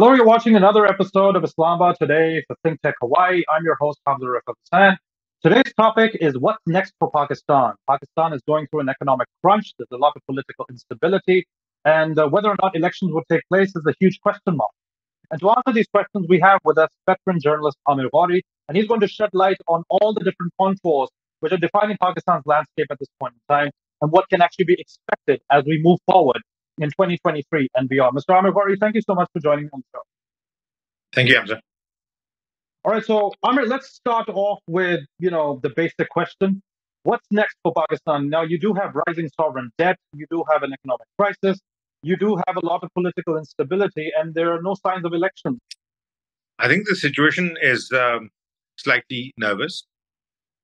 Hello, you're watching another episode of Islamabad Today for Think Tech Hawaii. I'm your host, Hamzah Rifaat Hussain. Today's topic is what's next for Pakistan. Pakistan is going through an economic crunch. There's a lot of political instability. And uh, whether or not elections will take place is a huge question mark. And to answer these questions, we have with us veteran journalist Aamir Ghauri, and he's going to shed light on all the different contours which are defining Pakistan's landscape at this point in time and what can actually be expected as we move forward in 2023 and beyond. Mr. Aamir Ghauri, thank you so much for joining me on the show. Thank you, Hamzah. All right, so Aamir, let's start off with you know the basic question: What's next for Pakistan? Now, you do have rising sovereign debt, you do have an economic crisis, you do have a lot of political instability, and there are no signs of elections. I think the situation is um, slightly nervous.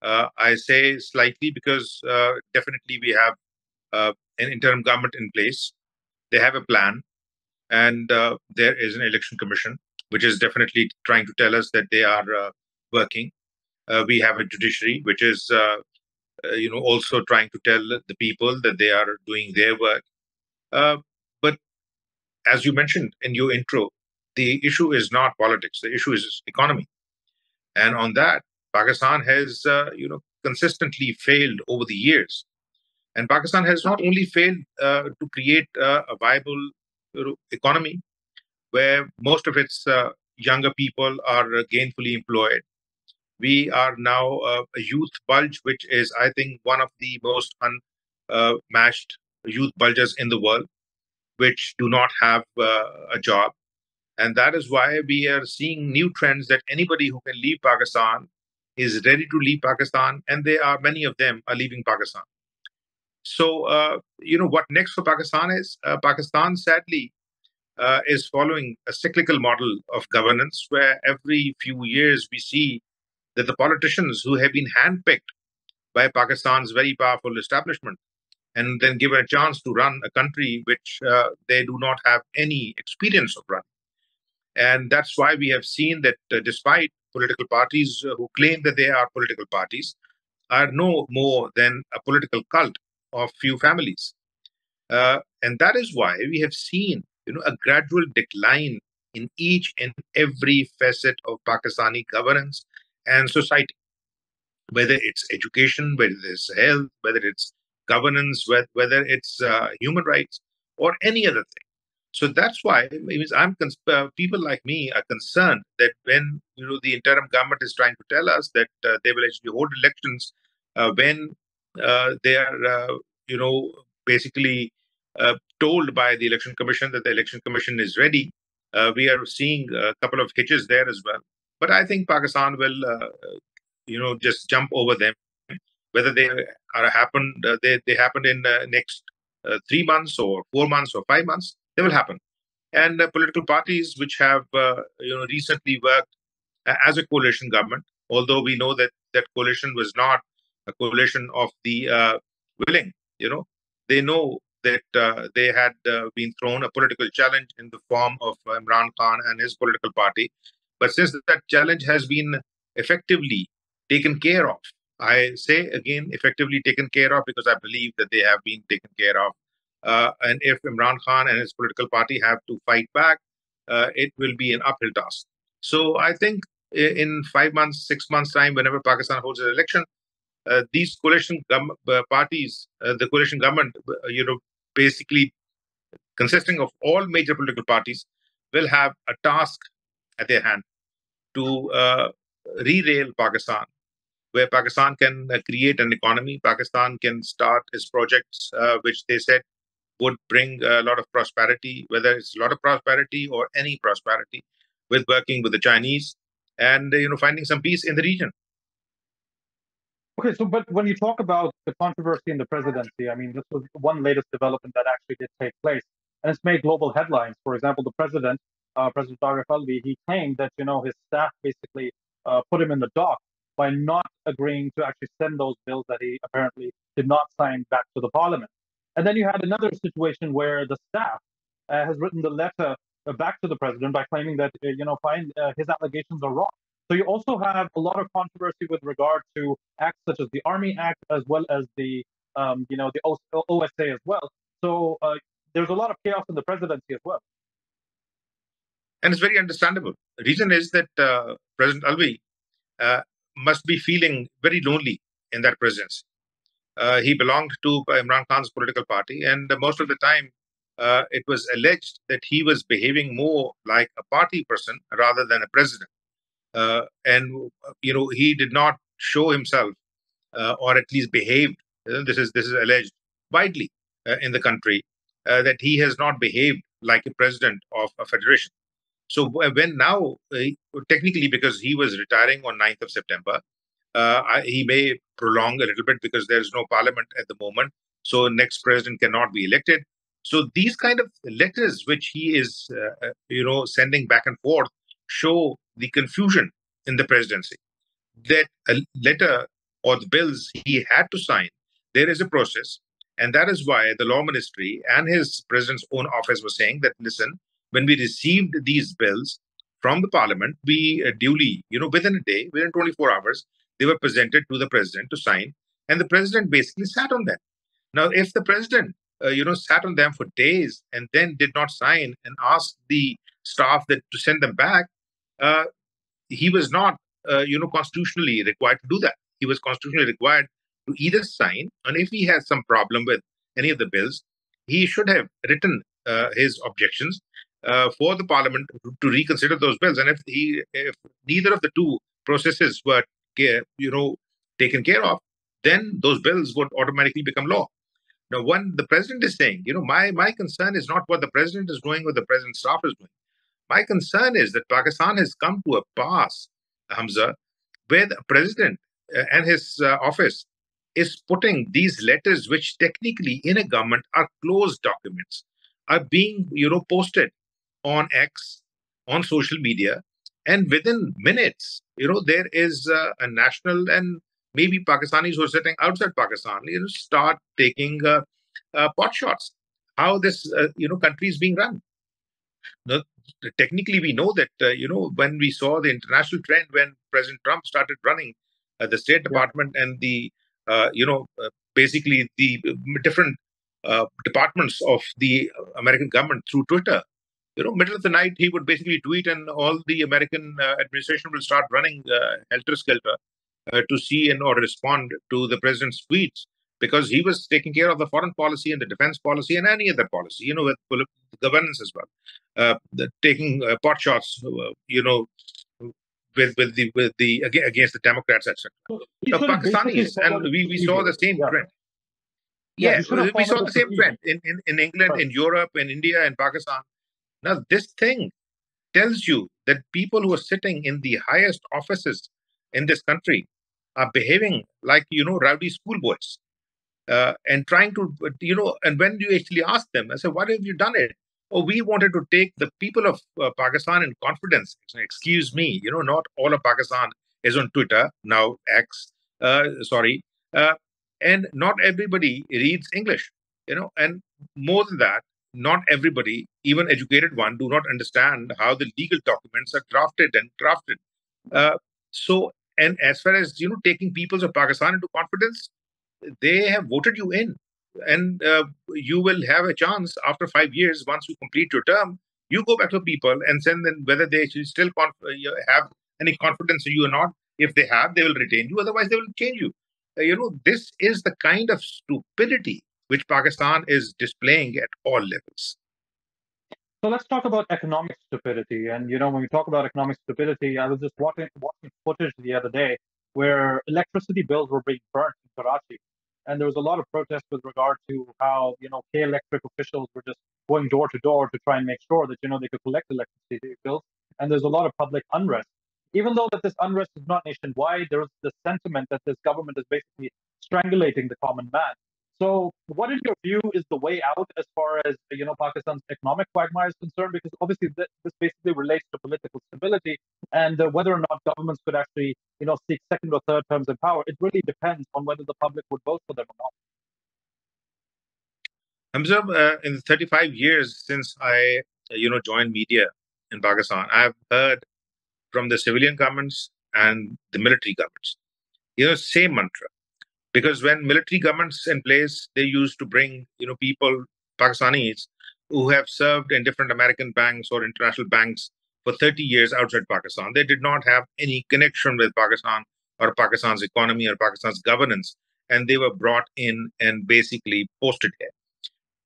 Uh, I say slightly because uh, definitely we have uh, an interim government in place they have a plan, and uh, there is an election commission, which is definitely trying to tell us that they are uh, working. Uh, we have a judiciary, which is uh, uh, you know also trying to tell the people that they are doing their work. Uh, but as you mentioned in your intro, the issue is not politics. The issue is economy, and on that, Pakistan has you know consistently failed over the years and Pakistan has not only failed uh, to create uh, a viable economy where most of its uh, younger people are gainfully employed. We are now uh, a youth bulge, which is, I think, one of the most unmatched youth bulges in the world, which do not have uh, a job. And that is why we are seeing new trends that anybody who can leave Pakistan is ready to leave Pakistan, and there are many of them are leaving Pakistan. So, uh, you know, what next for Pakistan is? Uh, Pakistan, sadly, uh, is following a cyclical model of governance where every few years we see that the politicians who have been handpicked by Pakistan's very powerful establishment and then given a chance to run a country which uh, they do not have any experience of running. And that's why we have seen that uh, despite political parties who claim that they are political parties, are no more than a political cult of few families. Uh, and that is why we have seen you know, a gradual decline in each and every facet of Pakistani governance and society, whether it's education, whether it's health, whether it's governance, whether it's uh, human rights, or any other thing. So that's why I'm uh, people like me are concerned that when you know the interim government is trying to tell us that uh, they will actually hold elections uh, when Uh, they are, uh, you know, basically uh, told by the election commission that the election commission is ready. Uh, we are seeing a couple of hitches there as well. But I think Pakistan will, uh, you know, just jump over them. Whether they are happened, they they happened in next three months or four months or five months, they will happen. And political parties which have, you know, recently worked as a coalition government, although we know that that coalition was not a coalition of the uh, willing. You know, they know that uh, they had uh, been thrown a political challenge in the form of Imran Khan and his political party. But since that challenge has been effectively taken care of, I say again, effectively taken care of because I believe that they have been taken care of. Uh, and if Imran Khan and his political party have to fight back, uh, it will be an uphill task. So I think in five months, six months' time, whenever Pakistan holds an election, Uh, these coalition uh, parties, uh, the coalition government, uh, you know, basically consisting of all major political parties, will have a task at their hand to uh, re-rail Pakistan, where Pakistan can create an economy. Pakistan can start its projects, which they said would bring a lot of prosperity, whether it's a lot of prosperity or any prosperity, with working with the Chinese and you know finding some peace in the region. Okay, so but when you talk about the controversy in the presidency, I mean, this was one latest development that actually did take place, and it's made global headlines. For example, the president, uh, President Arif Alvi, he claimed that you know his staff basically uh, put him in the dock by not agreeing to actually send those bills that he apparently did not sign back to the parliament. And then you had another situation where the staff uh, has written the letter uh, back to the president by claiming that uh, you know fine uh, his allegations are wrong. So you also have a lot of controversy with regard to acts such as the Army Act, as well as the um, you know the OSA as well. So uh, there's a lot of chaos in the presidency as well. and it's very understandable. The reason is that uh, President Alvi uh, must be feeling very lonely in that presidency. Uh, he belonged to Imran Khan's political party, and most of the time, uh, it was alleged that he was behaving more like a party person rather than a president. Uh, and you know, he did not show himself, uh, or at least behaved. this is this is alleged widely in the country that he has not behaved like a president of a federation. So when now, technically, because he was retiring on 9th of September, uh, he may prolong a little bit because there's no parliament at the moment. So next president cannot be elected. So these kind of letters which he is, uh, uh, you know, sending back and forth show the confusion in the presidency. That a letter or the bills he had to sign, there is a process. And that is why the law ministry and his president's own office was saying that, listen, when we received these bills from the parliament, we uh, duly, you know, within a day, within 24 hours, they were presented to the president to sign, and the president basically sat on them. Now, if the president, uh, you know, sat on them for days and then did not sign and asked the staff that to send them back, uh, he was not, uh, you know, constitutionally required to do that. He was constitutionally required to either sign, and if he has some problem with any of the bills, he should have written uh, his objections uh, for the parliament to reconsider those bills. And if he, if neither of the two processes were you know, taken care of, then those bills would automatically become law. Now, when the president is saying, you know, my my concern is not what the president is doing, what the president's staff is doing. My concern is that Pakistan has come to a pass, Hamzah, where the president uh, and his uh, office is putting these letters, which technically in a government are closed documents, are being, you know, posted on X, on social media, and within minutes, you know, there is uh, a national and maybe Pakistanis who are sitting outside Pakistan, you know, start taking uh, uh, pot shots. How this, uh, you know, country is being run. Now, technically, we know that, uh, you know, when we saw the international trend when President Trump started running uh, the State Department and the, you know, basically the different departments of the American government through Twitter, you know, middle of the night, he would basically tweet, and all the American uh, administration will start running uh, helter skelter uh, to see and or respond to the president's tweets because he was taking care of the foreign policy and the defense policy and any other policy, you know, with governance as well, uh, the, taking uh, pot shots, uh, you know, with with the with the against the Democrats, etc. So Pakistanis, and we, we saw the same yeah. trend. Yeah, yeah we saw the same trend in, in, in England, right. in Europe, in India, in Pakistan. Now, this thing tells you that people who are sitting in the highest offices in this country are behaving like, you know, rowdy schoolboys uh, and trying to, you know, and when you actually ask them, I said, why have you done it? Oh, we wanted to take the people of uh, Pakistan in confidence. Excuse me, you know, not all of Pakistan is on Twitter, now X, uh, sorry. Uh, and not everybody reads English, you know, and more than that, not everybody, even educated one, do not understand how the legal documents are drafted and crafted. Uh, so, and as far as you know, taking peoples of Pakistan into confidence, they have voted you in, and uh, you will have a chance after five years once you complete your term. You go back to people and send them whether they still uh, have any confidence in you or not. If they have, they will retain you. Otherwise, they will change you. Uh, you know, this is the kind of stupidity which Pakistan is displaying at all levels. So let's talk about economic stupidity. And you know, when we talk about economic stupidity, I was just watching, watching footage the other day where electricity bills were being burnt in Karachi, and there was a lot of protest with regard to how you know K Electric officials were just going door to door to try and make sure that you know they could collect electricity bills. And there's a lot of public unrest. Even though that this unrest is not nationwide, there is the sentiment that this government is basically strangulating the common man. So, what in your view is the way out as far as you know Pakistan's economic quagmire is concerned? Because obviously this, this basically relates to political stability and uh, whether or not governments could actually you know seek second or third terms in power. It really depends on whether the public would vote for them or not. Hamzah, uh, in the 35 years since I you know joined media in Pakistan, I've heard from the civilian governments and the military governments, you know, same mantra because when military governments in place they used to bring you know people pakistanis who have served in different american banks or international banks for 30 years outside Pakistan. They did not have any connection with Pakistan or Pakistan's economy or Pakistan's governance, and they were brought in and basically posted here.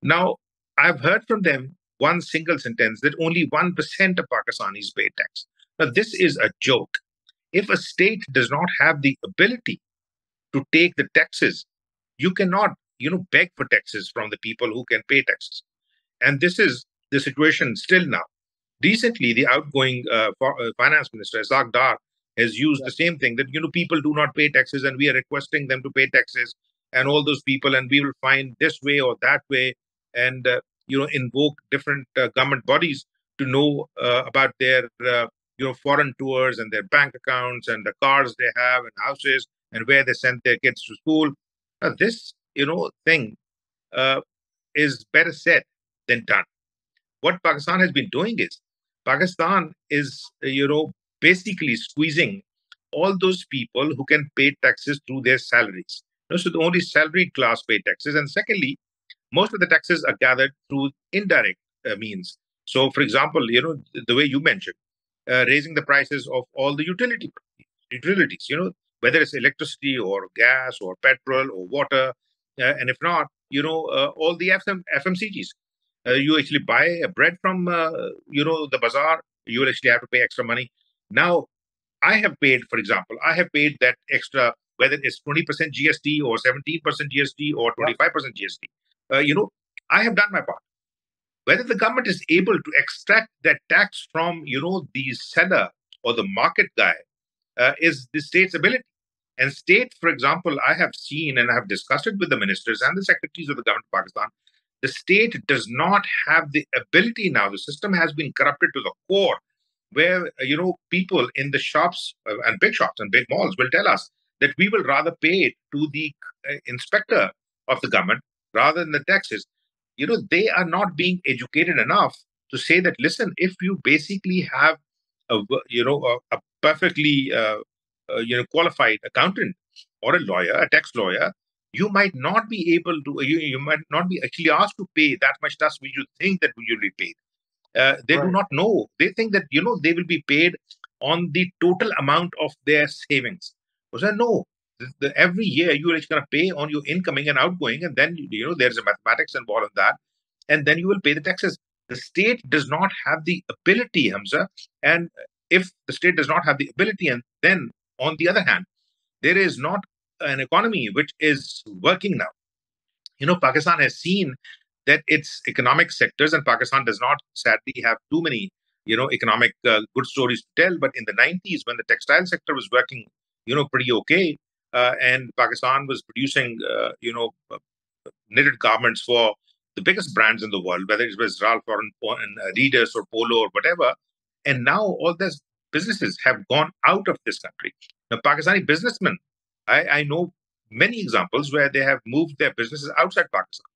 Now, I've heard from them one single sentence that only 1% of Pakistanis pay tax. Now, this is a joke. If a state does not have the ability to take the taxes, you cannot, you know, beg for taxes from the people who can pay taxes. And this is the situation still now. Recently, the outgoing uh, uh finance minister, Ishaq Dar, has used yeah. the same thing that, you know, people do not pay taxes and we are requesting them to pay taxes and all those people, and we will find this way or that way and, uh, you know, invoke different uh, government bodies to know uh, about their, uh, you know, foreign tours and their bank accounts and the cars they have and houses and where they send their kids to school. Now, this, you know, thing is better said than done. What Pakistan has been doing is Pakistan is, you know, basically squeezing all those people who can pay taxes through their salaries. You know, so the only salaried class pay taxes. And secondly, most of the taxes are gathered through indirect uh, means. So, for example, you know, the way you mentioned, uh, raising the prices of all the utility utilities, you know, whether it's electricity or gas or petrol or water, uh, and if not, you know, uh, all the FM, FMCGs uh, you actually buy a bread from uh, you know the bazaar you will actually have to pay extra money. Now i have paid for example i have paid that extra whether it's 20% gst or 17% gst or 25% gst uh, you know i have done my part. Whether the government is able to extract that tax from you know the seller or the market guy uh, is the state's ability and state for example i have seen and i have discussed it with the ministers and the secretaries of the government of pakistan the state does not have the ability now. The system has been corrupted to the core, where you know people in the shops uh, and big shops and big malls will tell us that we will rather pay it to the uh, inspector of the government rather than the taxes. You know they are not being educated enough to say that. Listen, if you basically have a you know a, a perfectly uh, uh, you know qualified accountant or a lawyer, a tax lawyer, you might not be able to, you, you might not be actually asked to pay that much tax which you think that will be paid. Uh, they right. do not know. They think that, you know, they will be paid on the total amount of their savings. I said, no, the, the, every year you're actually going to pay on your incoming and outgoing, and then, you know, there's a mathematics involved in that, and then you will pay the taxes. The state does not have the ability, Hamzah, and if the state does not have the ability, and then on the other hand, there is not an economy which is working now. You know, Pakistan has seen that its economic sectors, and Pakistan does not sadly have too many, you know, economic uh, good stories to tell. But in the 90s, when the textile sector was working, you know, pretty okay, uh, and Pakistan was producing, uh, you know, uh, knitted garments for the biggest brands in the world, whether it was Ralph Lauren, Adidas, or Polo, or whatever. And now all these businesses have gone out of this country. Now, Pakistani businessmen I, I know many examples where they have moved their businesses outside Pakistan.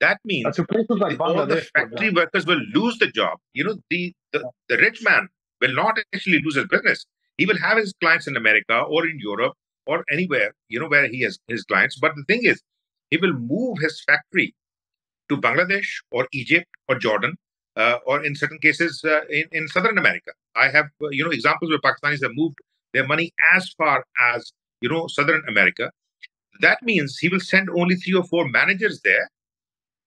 That means like all the factory workers will lose the job. You know, the, the, the rich man will not actually lose his business. He will have his clients in America or in Europe or anywhere, you know, where he has his clients. But the thing is, he will move his factory to Bangladesh or Egypt or Jordan, or in certain cases uh, in, in Southern America. I have, uh, you know, examples where Pakistanis have moved their money as far as you know, Southern America. That means he will send only three or four managers there,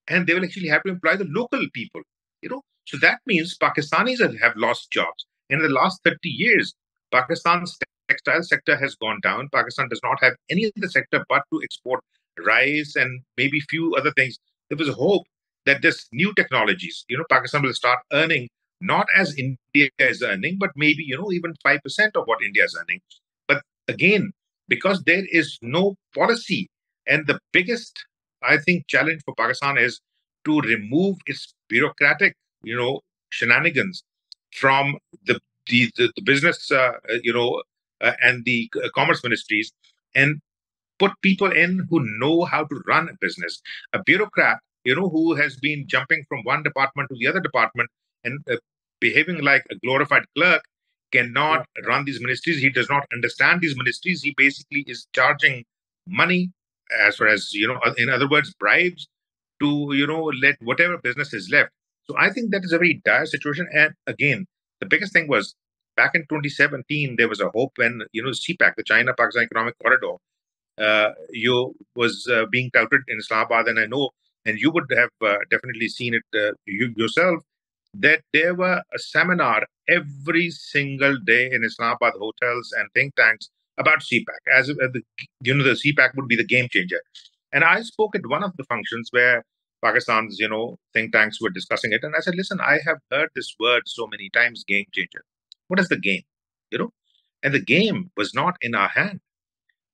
and they will actually have to employ the local people. You know, so that means Pakistanis have lost jobs. In the last 30 years, Pakistan's textile sector has gone down. Pakistan does not have any other sector but to export rice and maybe few other things. There was hope that this new technologies, you know, Pakistan will start earning not as India is earning, but maybe, you know, even 5% of what India is earning. But again, because there is no policy. And the biggest, I think, challenge for Pakistan is to remove its bureaucratic, you know, shenanigans from the the, the, the business, uh, you know, uh, and the uh, commerce ministries, and put people in who know how to run a business. A bureaucrat, you know, who has been jumping from one department to the other department and uh, behaving like a glorified clerk cannot yeah. run these ministries. He does not understand these ministries. He basically is charging money as far as, you know, in other words, bribes to, you know, let whatever business is left. So I think that is a very dire situation. And again, the biggest thing was back in 2017, there was a hope when, you know, CPEC, the China Pakistan Economic Corridor, uh, you was uh, being touted in Islamabad. And I know, and you would have uh, definitely seen it uh, you, yourself, that there were a seminar every single day in Islamabad hotels and think tanks about CPEC. as uh, the, you know, the CPEC would be the game changer. And I spoke at one of the functions where Pakistan's, you know, think tanks were discussing it. And I said, listen, I have heard this word so many times, game changer. What is the game? You know? And the game was not in our hand.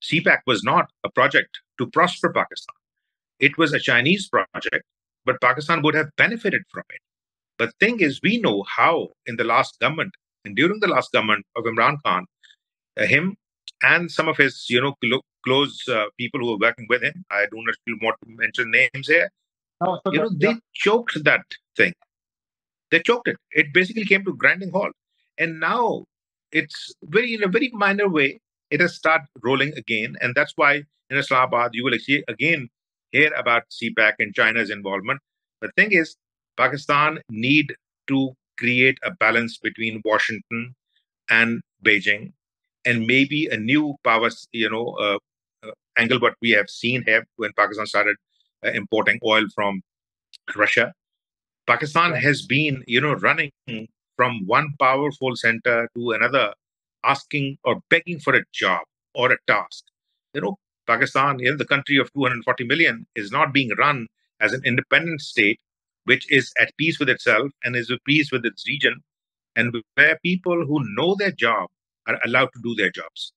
CPEC was not a project to prosper Pakistan. It was a Chinese project, but Pakistan would have benefited from it. But thing is, we know how in the last government and during the last government of Imran Khan, uh, him and some of his, you know, clo- close uh, people who were working with him. I do not want to mention names here. No, you know, they choked that thing. They choked it. It basically came to grinding halt, and now it's very in a very minor way. It has started rolling again, and that's why in Islamabad you will see again hear about CPEC and China's involvement. The thing is, Pakistan need to create a balance between Washington and Beijing, and maybe a new power, you know, uh, uh, angle. What we have seen here when Pakistan started uh, importing oil from Russia, Pakistan has been, you know, running from one powerful center to another, asking or begging for a job or a task. You know, Pakistan, know, the country of 240 million, is not being run as an independent state, which is at peace with itself and is at peace with its region, and where people who know their job are allowed to do their jobs.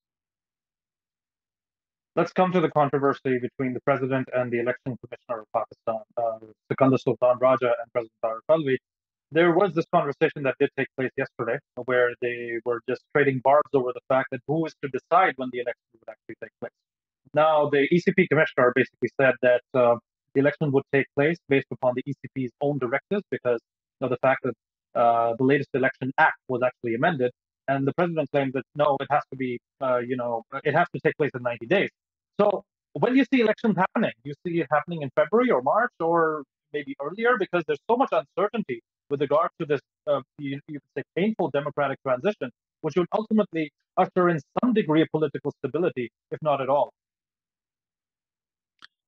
Let's come to the controversy between the president and the election commissioner of Pakistan, uh, Sikandar Sultan Raja and President Arif Alvi. There was this conversation that did take place yesterday where they were just trading barbs over the fact that who is to decide when the election would actually take place. Now, the ECP commissioner basically said that uh, the election would take place based upon the ECP's own directives because of the fact that uh, the latest election act was actually amended. And the president claimed that no, it has to be, uh, you know, it has to take place in 90 days. So when do you see elections happening? Do you see it happening in February or March or maybe earlier? Because there's so much uncertainty with regard to this, uh, you, you could say, painful democratic transition, which would ultimately usher in some degree of political stability, if not at all.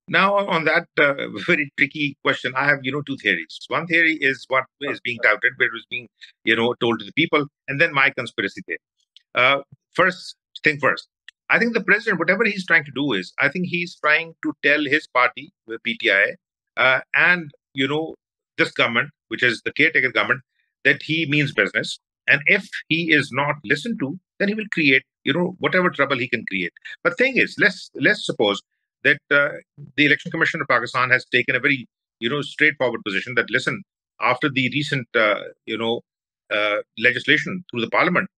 Now, on that uh, very tricky question, I have you know two theories. One theory is what is being touted, but it was being you know told to the people, and then my conspiracy theory. Uh, first thing first, I think the president, whatever he's trying to do is, I think he's trying to tell his party, the PTI, uh, and you know this government, which is the caretaker government, that he means business, and if he is not listened to, then he will create you know whatever trouble he can create. But thing is, let's let's suppose that uh, the Election Commission of Pakistan has taken a very, you know, straightforward position that listen, after the recent, uh, you know, uh, legislation through the Parliament,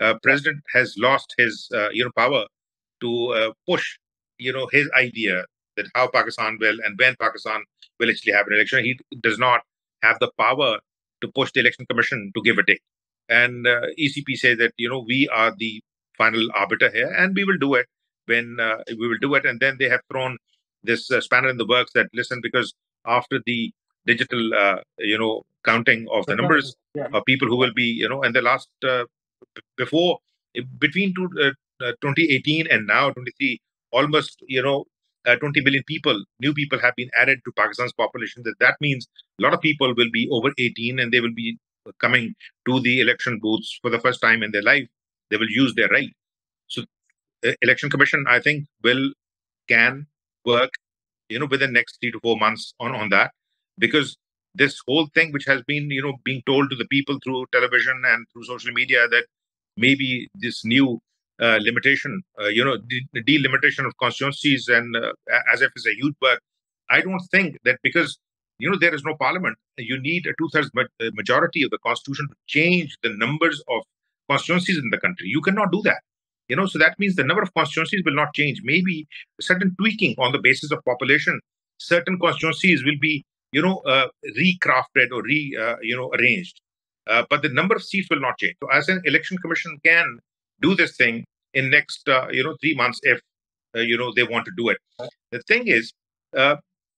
uh, President has lost his, uh, you know, power to uh, push, you know, his idea that how Pakistan will and when Pakistan will actually have an election. He does not have the power to push the Election Commission to give a date. And ECP says that you know we are the final arbiter here, and we will do it when uh, we will do it. And then they have thrown this uh, spanner in the works that listen, because after the digital, uh, you know, counting of the numbers yeah. of people who will be, you know, and the last before between two, 2018 and now 23, almost, you know, uh, 20 million people, new people have been added to Pakistan's population. That that means a lot of people will be over 18 and they will be coming to the election booths for the first time in their life. They will use their right. So election commission i think will can work you know within the next three to four months on on that. Because this whole thing which has been you know being told to the people through television and through social media that maybe this new uh, limitation uh, you know the delimitation of constituencies and uh, as if it's a huge work i don't think that because you know there is no parliament you need a two-thirds uh, majority of the constitution to change the numbers of constituencies in the country. You cannot do that you know so that means the number of constituencies will not change. Maybe certain tweaking on the basis of population certain constituencies will be you know uh, recrafted or re uh, you know arranged. Uh, but the number of seats will not change. So as an election commission can do this thing in next uh, you know 3 months if uh, you know they want to do it. The thing is uh,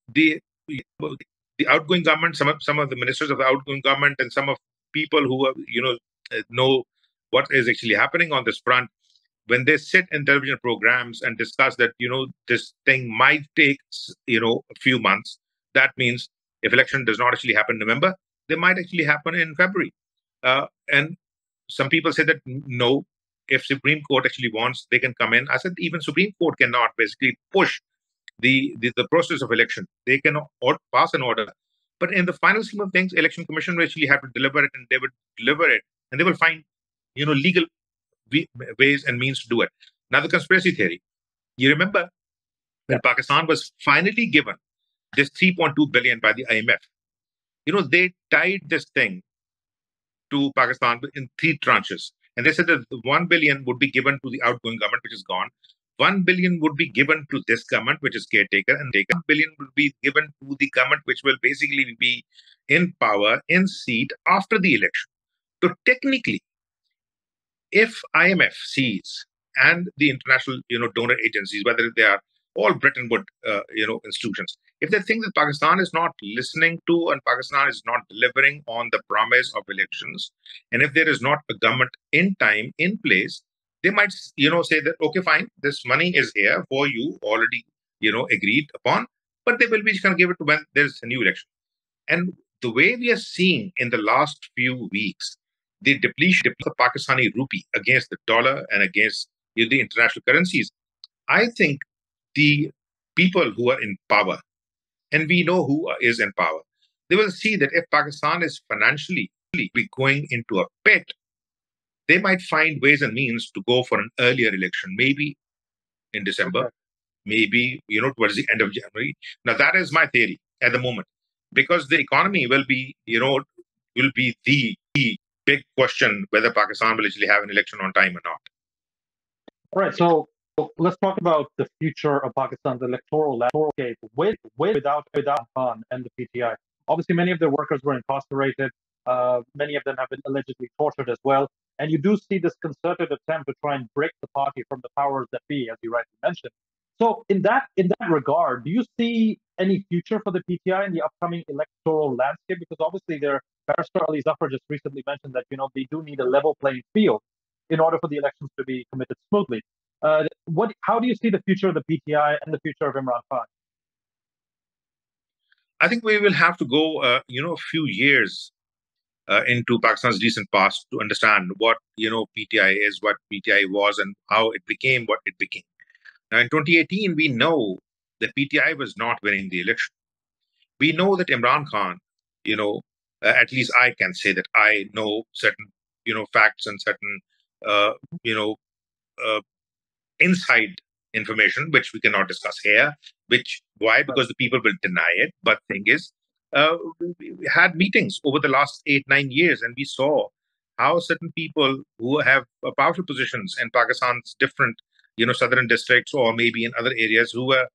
the the outgoing government some of some of the ministers of the outgoing government and some of people who are you know know what is actually happening on this front when they sit in television programs and discuss that you know this thing might take you know a few months that means if election does not actually happen in november they might actually happen in february. Uh, and some people say that no if supreme court actually wants they can come in. I said even supreme court cannot basically push the the, the process of election. They can or, pass an order. But in the final scheme of things election commission will actually have to deliver it and they will deliver it and they will find you know legal ways and means to do it. Now, the conspiracy theory. You remember when yeah. Pakistan was finally given this 3.2 billion by the IMF. You know, they tied this thing to Pakistan in three tranches. And they said that 1 billion would be given to the outgoing government, which is gone. 1 billion would be given to this government, which is caretaker, and 1 billion would be given to the government, which will basically be in power, in seat after the election. So technically, if IMF sees and the international, you know, donor agencies, whether they are all Bretton Woods, uh, you know, institutions, if they think that Pakistan is not listening to and Pakistan is not delivering on the promise of elections, and if there is not a government in time in place, they might, you know, say that okay, fine, this money is here for you already, you know, agreed upon, but they will be going to give it to when there's a new election. And the way we are seeing in the last few weeks the depletion of the Pakistani rupee against the dollar and against you know, the international currencies. I think the people who are in power, and we know who is in power, they will see that if Pakistan is financially be going into a pit, they might find ways and means to go for an earlier election, maybe in December, okay. maybe you know towards the end of January. Now that is my theory at the moment, because the economy will be you know will be the, the big question whether Pakistan will actually have an election on time or not. All right, so let's talk about the future of Pakistan's electoral landscape with, with without without Khan and the PTI. Obviously, many of their workers were incarcerated. Uh, many of them have been allegedly tortured as well. And you do see this concerted attempt to try and break the party from the powers that be, as you rightly mentioned. So, in that in that regard, do you see any future for the PTI in the upcoming electoral landscape? Because obviously, their Ali Zafar just recently mentioned that you know they do need a level playing field in order for the elections to be committed smoothly. Uh, what? How do you see the future of the PTI and the future of Imran Khan? I think we will have to go, uh, you know, a few years uh, into Pakistan's recent past to understand what you know PTI is, what PTI was, and how it became what it became. Now, in 2018, we know that PTI was not winning the election. We know that Imran Khan, you know, uh, at least I can say that I know certain, you know, facts and certain, uh, you know, uh, inside information which we cannot discuss here. Which why? Because the people will deny it. But thing is, uh, we had meetings over the last eight nine years, and we saw how certain people who have uh, powerful positions in Pakistan's different you know, southern districts or maybe in other areas who were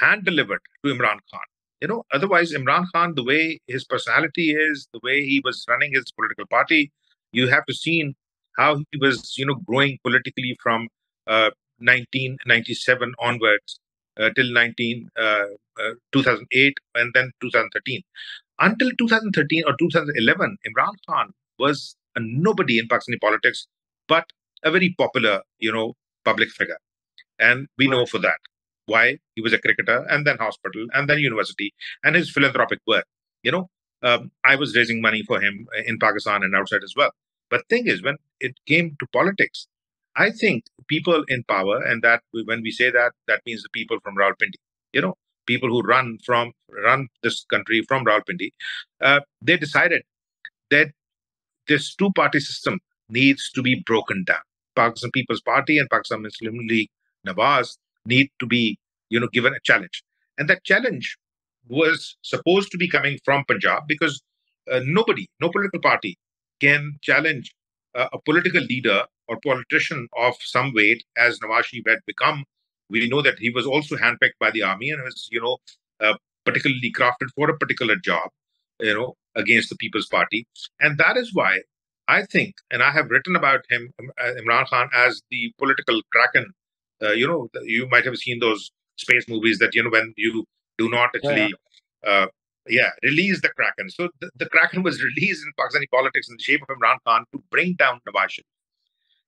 hand delivered to Imran Khan. You know, otherwise, Imran Khan, the way his personality is, the way he was running his political party, you have to see how he was, you know, growing politically from uh, 1997 onwards uh, till 19, uh, uh 2008 and then 2013. Until 2013 or 2011, Imran Khan was a nobody in Pakistani politics, but a very popular, you know, public figure. And we know for that why he was a cricketer and then hospital and then university and his philanthropic work. You know, um, I was raising money for him in Pakistan and outside as well. But thing is, when it came to politics, I think people in power, and that when we say that, that means the people from Rawalpindi, you know, people who run from run this country from Rawalpindi, uh, they decided that this two-party system needs to be broken down. Pakistan People's Party and Pakistan Muslim League Nawaz need to be, you know, given a challenge. And that challenge was supposed to be coming from Punjab because uh, nobody, no political party can challenge uh, a political leader or politician of some weight as Nawaz Sharif had become. We know that he was also handpicked by the army and was, you know, uh, particularly crafted for a particular job, you know, against the People's Party. And that is why I think, and I have written about him, um, uh, Imran Khan, as the political kraken. Uh, you know, you might have seen those space movies that you know when you do not actually yeah. uh, yeah, release the Kraken. So the, the Kraken was released in Pakistani politics in the shape of Imran Khan to bring down Nawaz Sharif.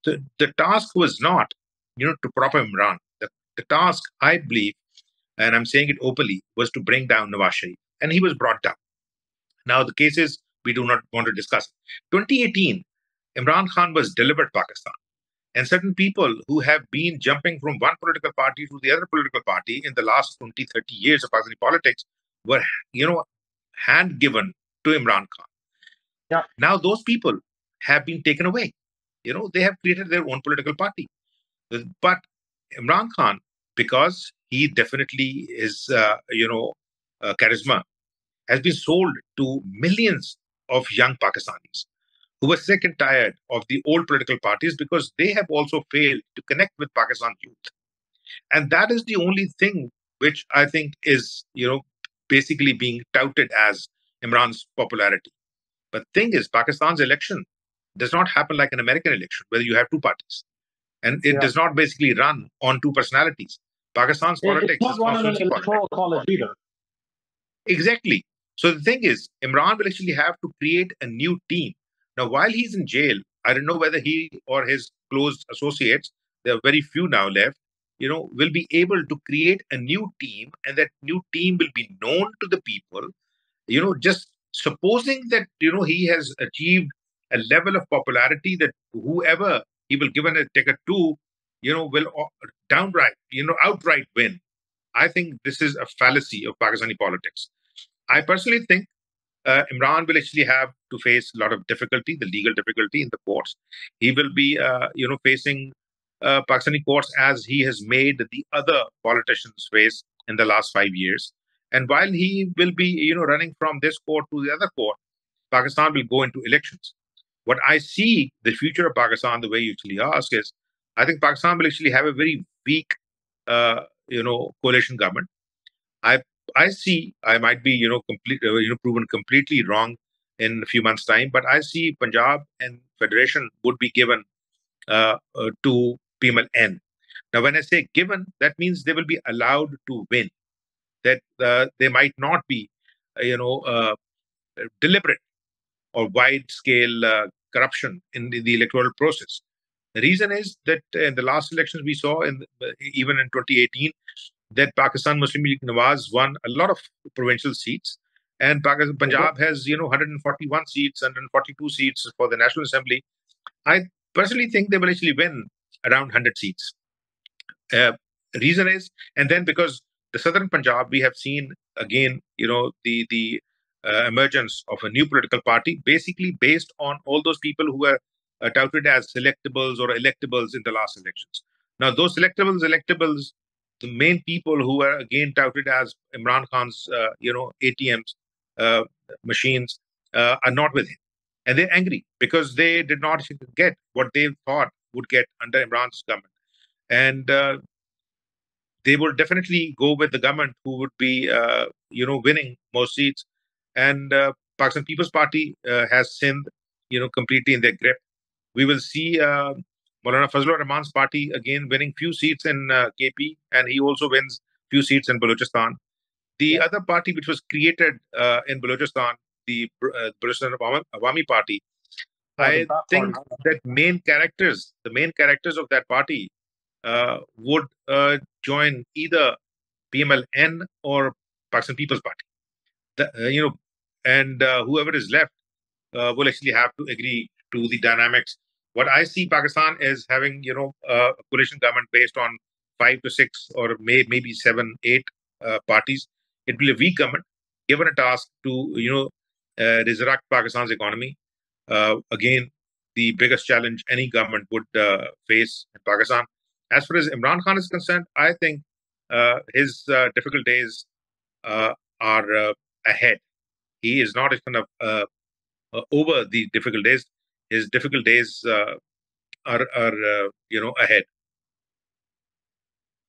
So the task was not, you know, to prop Imran. The, the task, I believe, and I'm saying it openly, was to bring down Nawaz Sharif. And he was brought down. Now, the cases we do not want to discuss. 2018, Imran Khan was delivered Pakistan. And certain people who have been jumping from one political party to the other political party in the last 20, 30 years of Pakistani politics were, you know, hand given to Imran Khan. Yeah. Now those people have been taken away. You know, they have created their own political party. But Imran Khan, because he definitely is, uh, you know, uh, charisma, has been sold to millions of young Pakistanis who were sick and tired of the old political parties because they have also failed to connect with Pakistan youth. And that is the only thing which I think is, you know, basically being touted as Imran's popularity. But thing is, Pakistan's election does not happen like an American election, where you have two parties. And it yeah. does not basically run on two personalities. Pakistan's it, politics it's not is on an electoral college either. Exactly. So the thing is, Imran will actually have to create a new team. Now, while he's in jail, I don't know whether he or his close associates, there are very few now left, you know, will be able to create a new team, and that new team will be known to the people. You know, just supposing that you know he has achieved a level of popularity that whoever he will give a ticket to, you know, will downright, you know, outright win. I think this is a fallacy of Pakistani politics. I personally think uh, Imran will actually have to face a lot of difficulty, the legal difficulty in the courts. He will be, uh, you know, facing uh, Pakistani courts as he has made the other politicians face in the last five years. And while he will be, you know, running from this court to the other court, Pakistan will go into elections. What I see the future of Pakistan, the way you actually ask, is I think Pakistan will actually have a very weak, uh, you know, coalition government. I I see I might be, you know, complete, uh, you know, proven completely wrong in a few months' time, but I see Punjab and Federation would be given uh, uh, to PMLN. Now, when I say given, that means they will be allowed to win. That uh, they might not be, uh, you know, uh, deliberate or wide-scale uh, corruption in the, the, electoral process. The reason is that in the last elections we saw, in even in 2018, that Pakistan Muslim League Nawaz won a lot of provincial seats, and Pakistan, Punjab has you know 141 seats, 142 seats for the National Assembly. I personally think they will actually win around 100 seats. Uh, reason is, and then because the southern Punjab, we have seen again, you know, the the uh, emergence of a new political party, basically based on all those people who were uh, touted as selectables or electables in the last elections. Now, those selectables, electables the main people who were again touted as Imran Khan's, uh, you know, ATMs, uh, machines, uh, are not with him. And they're angry because they did not get what they thought would get under Imran's government. And uh, they will definitely go with the government who would be, uh, you know, winning most seats. And uh, Pakistan People's Party has Sindh, you know, completely in their grip. We will see Maulana Fazlur Rahman's party again winning few seats in uh, KP, and he also wins few seats in Balochistan. The yeah. other party which was created uh, in Balochistan, the uh, Balochistan Awami Party, oh, I think that main characters, the main characters of that party, uh, would uh, join either PMLN or Pakistan People's Party. The, uh, you know, and uh, whoever is left uh, will actually have to agree to the dynamics what I see Pakistan is having, you know, a coalition government based on five to six or may, maybe seven, eight uh, parties. It will be a weak government given a task to, you know, uh, resurrect Pakistan's economy. Uh, again, the biggest challenge any government would uh, face in Pakistan. As far as Imran Khan is concerned, I think uh, his uh, difficult days are ahead. He is not kind of over the difficult days his difficult days uh, are are uh, you know ahead.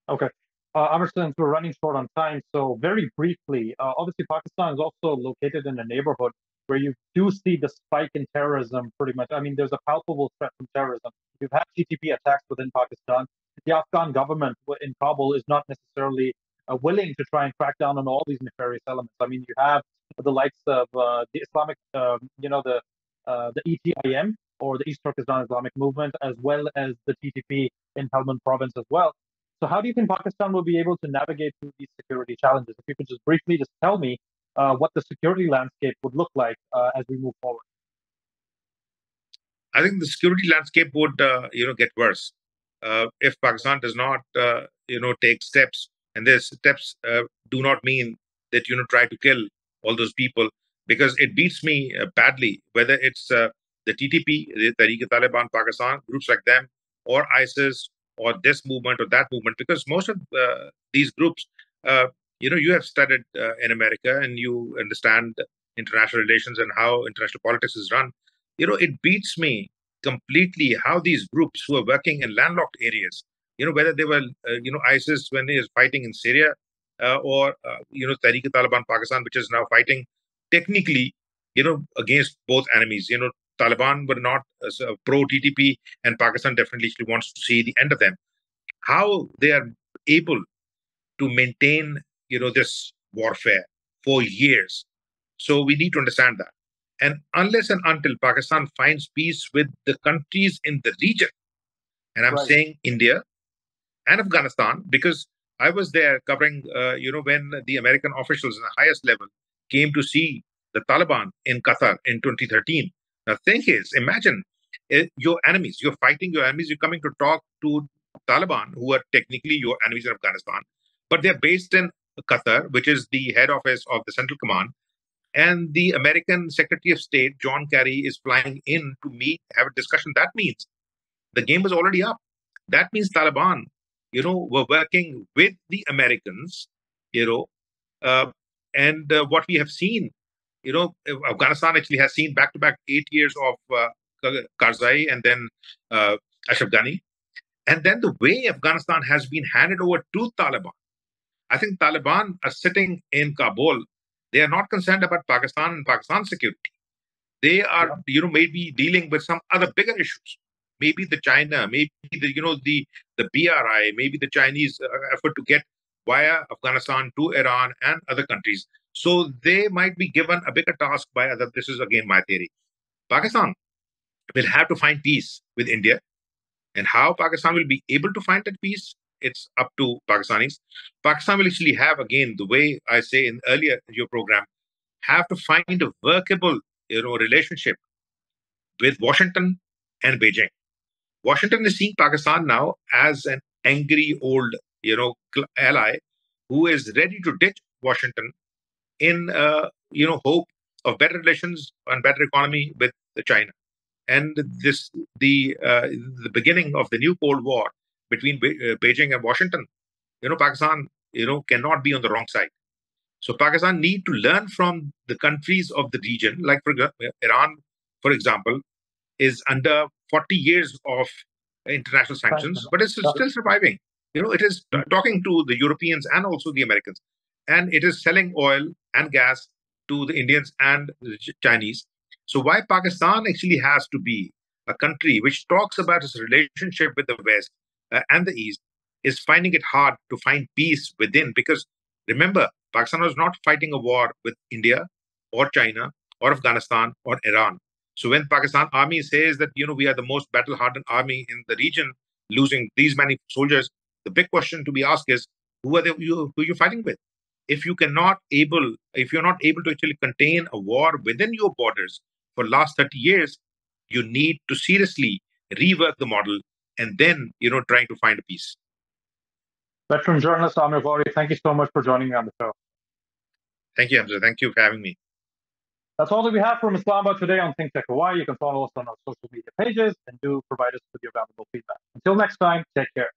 Okay. Uh, Amerson, we're running short on time, so very briefly, uh, obviously Pakistan is also located in a neighborhood where you do see the spike in terrorism pretty much. I mean, there's a palpable threat from terrorism. You've had TTP attacks within Pakistan. The Afghan government in Kabul is not necessarily uh, willing to try and crack down on all these nefarious elements. I mean, you have the likes of uh, the Islamic, um, you know, the uh, the ETIM or the East Turkestan Islamic Movement, as well as the TTP in Helmand province as well. So, how do you think Pakistan will be able to navigate through these security challenges? If you could just briefly just tell me uh, what the security landscape would look like uh, as we move forward. I think the security landscape would, uh, you know, get worse if Pakistan does not, you know, take steps. And these steps do not mean that you know try to kill all those people because it beats me uh, badly whether it's uh, the TTP, the Tehrik-e-Taliban Pakistan, groups like them, or ISIS, or this movement or that movement, because most of uh, these groups, uh, you know, you have studied uh, in America and you understand international relations and how international politics is run. You know, it beats me completely how these groups who are working in landlocked areas, you know, whether they were, uh, you know, ISIS when he is fighting in Syria, or you know Tehrik-e-Taliban Pakistan, which is now fighting technically, you know, against both enemies. You know, Taliban were not uh, pro TTP, and Pakistan definitely wants to see the end of them. How they are able to maintain, you know, this warfare for years. So we need to understand that. And unless and until Pakistan finds peace with the countries in the region, and I'm right. saying India and Afghanistan, because I was there covering, uh, you know, when the American officials in the highest level came to see the Taliban in Qatar in 2013. The thing is, imagine uh, your enemies, you're fighting your enemies, you're coming to talk to Taliban, who are technically your enemies in Afghanistan, but they're based in Qatar, which is the head office of the Central Command. And the American Secretary of State, John Kerry, is flying in to meet, have a discussion. That means the game was already up. That means Taliban you know, were working with the Americans, you know, uh, and uh, what we have seen, you know, Afghanistan actually has seen back to back eight years of uh, Karzai and then uh, Ashraf Ghani. And then the way Afghanistan has been handed over to Taliban. I think Taliban are sitting in Kabul. They are not concerned about Pakistan and Pakistan security. They are, yeah. you know, maybe dealing with some other bigger issues maybe the China, maybe the you know the the BRI, maybe the Chinese uh, effort to get via Afghanistan to Iran and other countries. So they might be given a bigger task by other. This is again my theory. Pakistan will have to find peace with India, and how Pakistan will be able to find that peace. It's up to Pakistanis. Pakistan will actually have again the way I say in earlier your program, have to find a workable you know relationship with Washington and Beijing. Washington is seeing Pakistan now as an angry old, you know, ally who is ready to ditch Washington in, uh, you know, hope of better relations and better economy with China. And this, the uh, the beginning of the new Cold War between Be- uh, Beijing and Washington, you know, Pakistan, you know, cannot be on the wrong side. So Pakistan need to learn from the countries of the region, like for Iran, for example, is under 40 years of international sanctions, but it's still surviving. You know, it is talking to the Europeans and also the Americans, and it is selling oil and gas to the Indians and the Chinese. So, why Pakistan actually has to be a country which talks about its relationship with the West uh, and the East is finding it hard to find peace within. Because remember, Pakistan was not fighting a war with India or China or Afghanistan or Iran. So when Pakistan army says that you know we are the most battle-hardened army in the region, losing these many soldiers, the big question to be asked is who are they, you, who are you fighting with? If you cannot able, if you're not able to actually contain a war within your borders for last 30 years, you need to seriously rework the model and then you know trying to find a peace. Veteran journalist Aamir Ghauri, thank you so much for joining me on the show. Thank you, Hamzah. Thank you for having me. That's all that we have from Islamabad today on Think Tech Hawaii. You can follow us on our social media pages and do provide us with your valuable feedback. Until next time, take care.